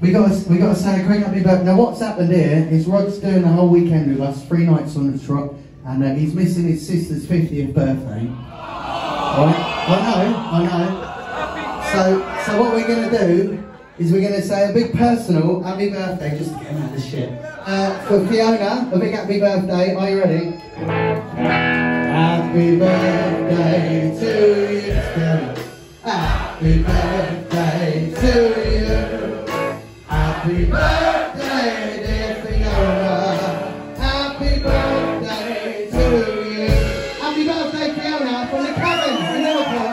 we got to, we got to say a great happy birthday. Now what's happened here is Rod's doing the whole weekend with us, three nights on the trot, and uh, he's missing his sister's 50th birthday. Right? I know, I know. So, so what we're going to do is we're going to say a big personal happy birthday, just to get him out of the shit. Uh, for Fiona, a big happy birthday. Are you ready? Happy birthday to you, Fiona. Happy birthday. Happy birthday, Fiona. Happy birthday to you. Happy birthday, Fiona, from the Cabin in Liverpool.